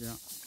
Yeah.